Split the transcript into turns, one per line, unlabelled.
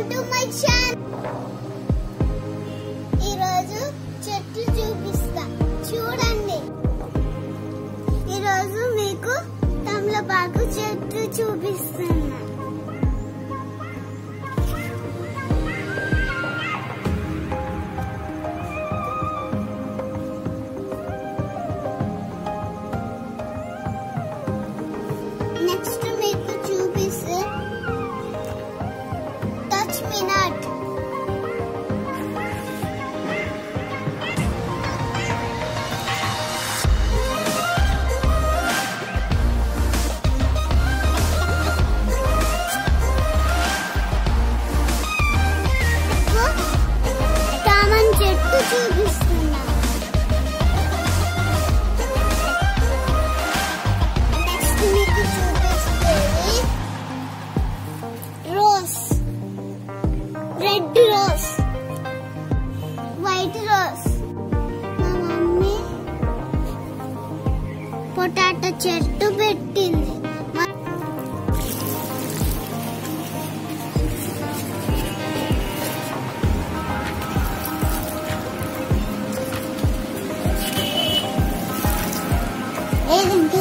Welcome to my channel ఈరోజు చెట్లు చూపిస్తా. చూడండి. ఈరోజు మీకు తమలపాకు చెట్టు చూపిస్తున్నా రెడ్ రోజ్. White rose. మా మమ్మీ పొటాటో చెట్టు పెట్టింది. ఏదంటే